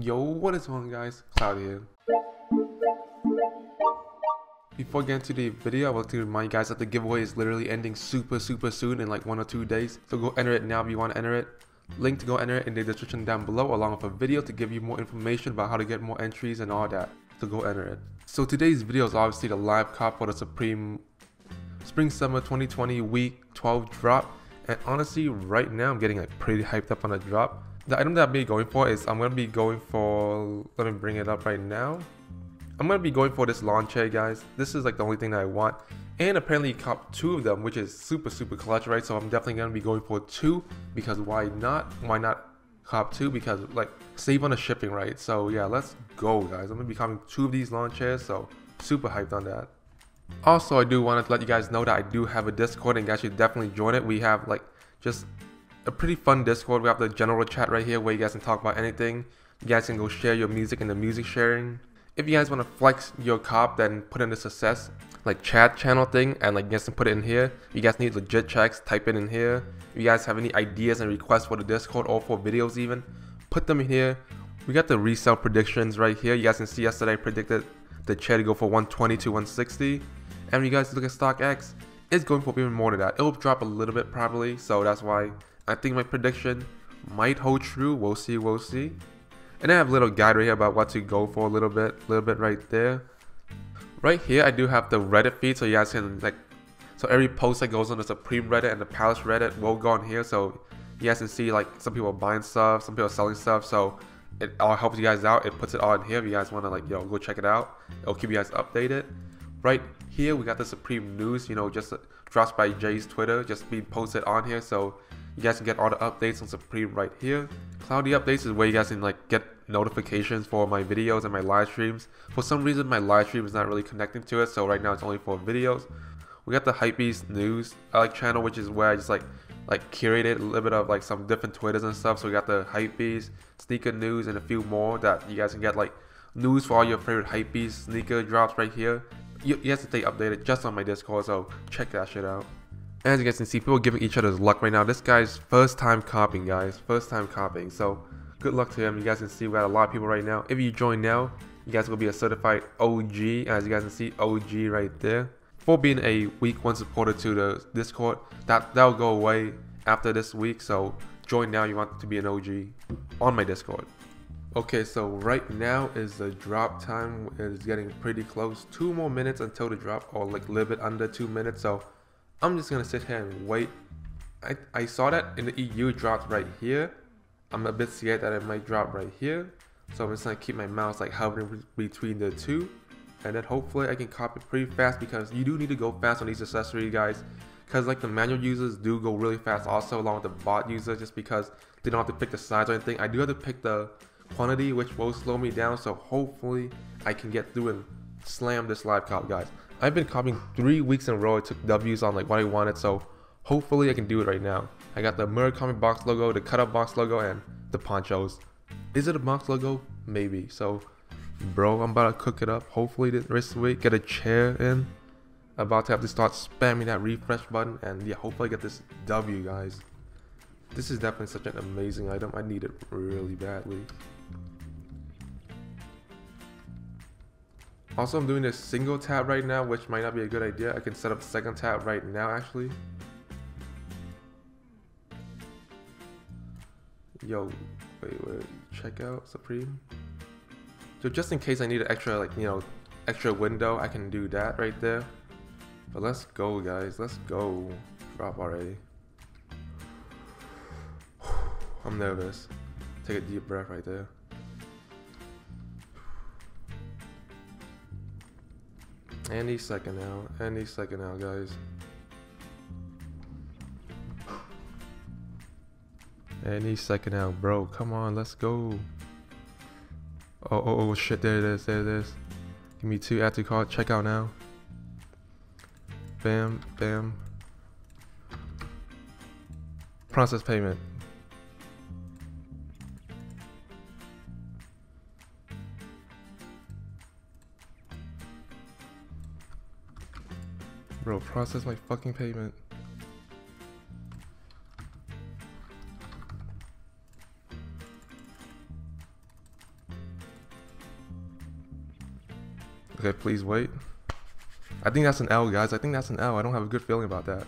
Yo, what is going on guys? Cloud here. Before getting to the video, I like to remind you guys that the giveaway is literally ending super super soon in like one or two days. So go enter it now if you want to enter it. Link to go enter it in the description down below along with a video to give you more information about how to get more entries and all that. So go enter it. So today's video is obviously the live cop for the Supreme Spring Summer 2020 Week 12 drop. And honestly, right now I'm getting like pretty hyped up on the drop. The item that I'm be going for is I'm gonna be going for let me bring it up right now. I'm gonna be going for this lawn chair guys. This is like the only thing that I want. And apparently cop two of them, which is super super clutch, right? So I'm definitely gonna be going for two because why not? Why not cop two? Because like save on the shipping, right? So yeah, let's go guys. I'm gonna be copying two of these lawn chairs, so super hyped on that. Also, I do want to let you guys know that I do have a Discord and you guys should definitely join it. We have like just a pretty fun Discord. We have the general chat right here where you guys can talk about anything. You guys can go share your music in the music sharing. If you guys want to flex your cop, then put in the success like chat channel thing and like you guys can put it in here. If you guys need legit checks, type it in here. If you guys have any ideas and requests for the Discord or for videos even, put them in here. We got the resale predictions right here. You guys can see yesterday I predicted the chair to go for 120 to 160. And you guys look at StockX, it's going for even more than that. It'll drop a little bit probably, so that's why I think my prediction might hold true. We'll see, we'll see. And I have a little guide right here about what to go for a little bit, a little bit right there. Right here, I do have the Reddit feed, so you guys can like, so every post that goes on the Supreme Reddit and the Palace Reddit will go on here, so you guys can see like some people buying stuff, some people selling stuff, so it all helps you guys out. It puts it all in here if you guys want to like, yo, go check it out. It'll keep you guys updated. Right here, we got the Supreme News, you know, just drops by Jay's Twitter, just being posted on here, so you guys can get all the updates on Supreme right here. Cloudy updates is where you guys can like get notifications for my videos and my live streams. For some reason my live stream is not really connecting to it, so right now it's only for videos. We got the Hypebeast News uh, like channel, which is where I just like like curated a little bit of like some different Twitters and stuff. So we got the Hypebeast, sneaker news, and a few more that you guys can get like news for all your favorite Hypebeast sneaker drops right here. You, you guys can stay updated just on my Discord, so check that shit out. As you guys can see, people giving each other's luck right now. This guy's first time copying, guys. First time copying. So, good luck to him. You guys can see we got a lot of people right now. If you join now, you guys will be a certified OG. As you guys can see, OG right there. For being a week one supporter to the Discord, that, that'll go away after this week. So, join now. You want to be an OG on my Discord. Okay, so right now is the drop time. It is getting pretty close. Two more minutes until the drop, or like a little bit under two minutes. So, I'm just gonna sit here and wait. I, I saw that in the EU dropped right here. I'm a bit scared that it might drop right here. So I'm just gonna keep my mouse like hovering between the two. And then hopefully I can copy pretty fast because you do need to go fast on these accessories guys. Cause like the manual users do go really fast also along with the bot users just because they don't have to pick the size or anything. I do have to pick the quantity which will slow me down so hopefully I can get through and slam this live cop guys. I've been copying three weeks in a row. I took W's on like what I wanted, so hopefully I can do it right now. I got the Murakami box logo, the cutout box logo, and the ponchos. Is it a box logo? Maybe. So, bro, I'm about to cook it up. Hopefully the rest of the week, get a chair in. About to have to start spamming that refresh button, and yeah, hopefully I get this W, guys. This is definitely such an amazing item. I need it really badly. Also, I'm doing a single tab right now, which might not be a good idea. I can set up a second tab right now, actually. Yo, wait, wait, check out Supreme. So just in case I need an extra, like, you know, extra window, I can do that right there. But let's go, guys. Let's go. Drop already. I'm nervous. Take a deep breath right there. Any second now. Any second now, guys. Any second now, bro. Come on, let's go. Oh, oh, oh, shit. There it is. There it is. Give me two to cart. Check out now. Bam, bam. Process payment. Bro, process my fucking payment. Okay, please wait. I think that's an L, guys. I think that's an L. I don't have a good feeling about that.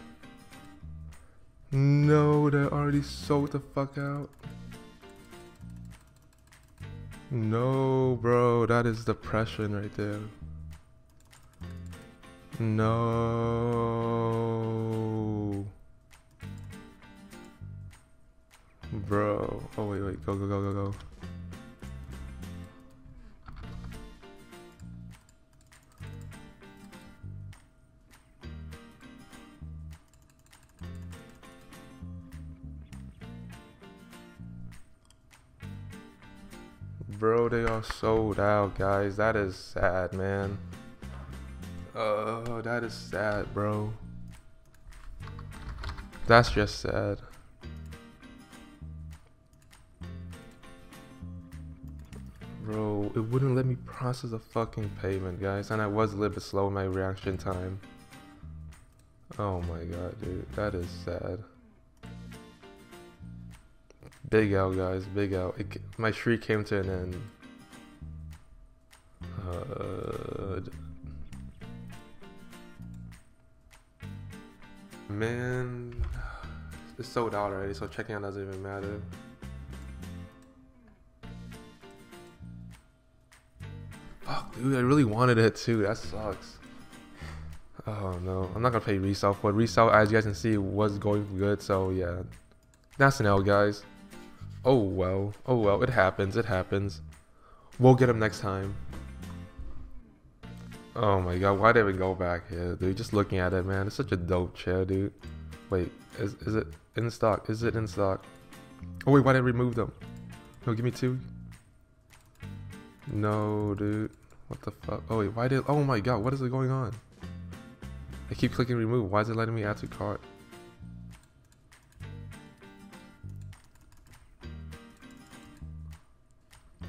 No, they already sold the fuck out. No, bro. That is depression right there. No. Bro. Oh, wait, wait. Go, go, go, go, go. Bro, they are sold out, guys. That is sad, man. Oh, that is sad, bro. That's just sad. Bro, it wouldn't let me process a fucking payment, guys. And I was a little bit slow in my reaction time. Oh my god, dude. That is sad. Big out, guys. Big out. It, my streak came to an end. Uh, man, it's sold out already, so checking out doesn't even matter. Fuck, dude, I really wanted it too. That sucks. Oh no, I'm not gonna pay resale for it. Resale, as you guys can see, was going good, so yeah. That's an L, guys. Oh well. Oh well. It happens. It happens. We'll get him next time. Oh my god. Why did we go back here, dude? Just looking at it, man. It's such a dope chair, dude. Wait. Is, is it in stock? Is it in stock? Oh wait. Why did I remove them? No, give me two. No, dude. What the fuck? Oh wait. Why did... Oh my god. What is it going on? I keep clicking remove. Why is it letting me add to cart?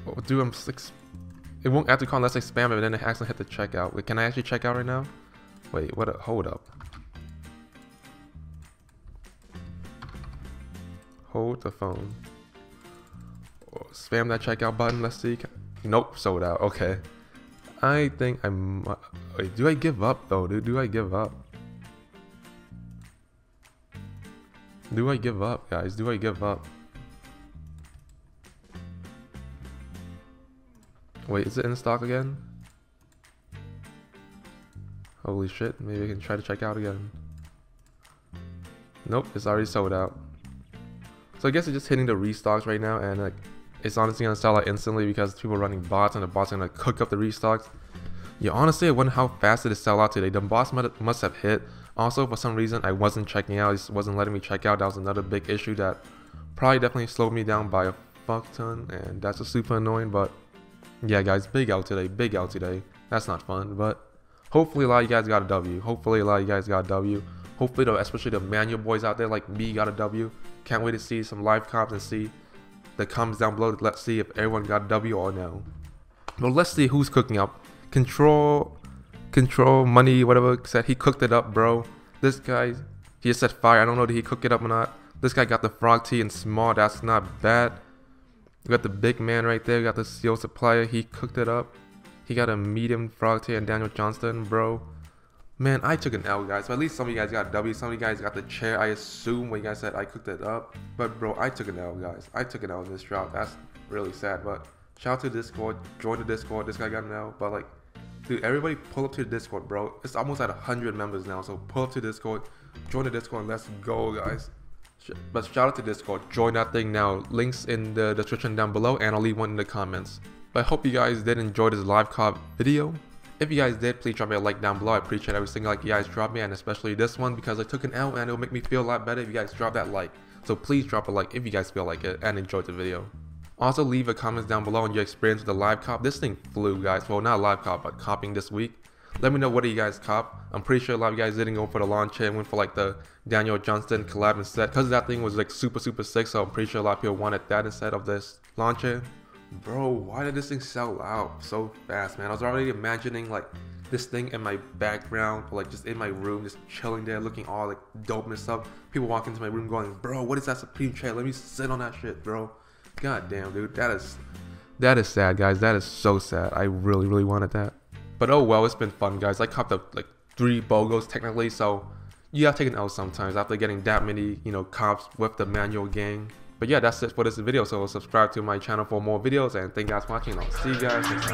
Oh, dude, I'm like, it won't add to call unless I spam it, and then it accidentally hit the checkout. Wait, can I actually check out right now? Wait, what? A, hold up. Hold the phone. Oh, spam that checkout button. Let's see. Nope, sold out. Okay. I think I'm. Wait, do I give up though, dude? Do I give up? Do I give up, guys? Do I give up? Wait, is it in stock again? Holy shit, maybe I can try to check out again. Nope, it's already sold out. So I guess it's just hitting the restocks right now and like it's honestly gonna sell out instantly because people are running bots and the bots are gonna cook up the restocks. Yeah, honestly, I wonder how fast it is sell out today. The bots must have hit. Also, for some reason, I wasn't checking out. It wasn't letting me check out. That was another big issue that probably definitely slowed me down by a fuck ton. And that's just super annoying, but yeah, guys, big L today. Big L today. That's not fun, but hopefully a lot of you guys got a W. Hopefully a lot of you guys got a W. Hopefully, the, especially the manual boys out there like me got a W. Can't wait to see some live comps and see the comments down below. Let's see if everyone got a W or no. But let's see who's cooking up. Control, control, money, whatever said he cooked it up, bro. This guy, he just said fire. I don't know did he cook it up or not. This guy got the frog tee and small. That's not bad. We got the big man right there. We got the steel supplier. He cooked it up. He got a medium frog tee and Daniel Johnston, bro. Man, I took an L, guys. But at least some of you guys got W. Some of you guys got the chair. I assume when you guys said I cooked it up. But bro, I took an L, guys. I took an L in this drop. That's really sad. But shout out to Discord. Join the Discord. This guy got an L. But like, dude, everybody pull up to the Discord, bro. It's almost at 100 members now. So pull up to Discord. Join the Discord let's go, guys. But shout out to Discord. Join that thing now. Links in the description down below and I'll leave one in the comments. But I hope you guys did enjoy this live cop video. If you guys did, please drop me a like down below. I appreciate every single like you guys drop me and especially this one because I took an L and it'll make me feel a lot better if you guys drop that like. So please drop a like if you guys feel like it and enjoyed the video. Also leave a comments down below on your experience with the live cop. This thing flew guys. Well not live cop but copying this week. Let me know what do you guys cop. I'm pretty sure a lot of you guys didn't go for the lawn chair and went for like the Daniel Johnston collab instead. Because that thing was like super super sick. So I'm pretty sure a lot of people wanted that instead of this lawn chair. Bro, why did this thing sell out so fast, man? I was already imagining like this thing in my background, like just in my room, just chilling there, looking all like dope and stuff. People walk into my room going, bro, what is that Supreme chair? Let me sit on that shit, bro. God damn, dude, that is that is sad, guys. That is so sad. I really, really wanted that. But oh well, it's been fun, guys. I copped up like three BOGOs technically, so you have taken out sometimes after getting that many, you know, cops with the manual gang. But yeah, that's it for this video. So subscribe to my channel for more videos and thank you guys for watching. I'll see you guys next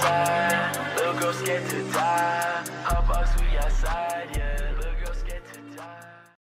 time.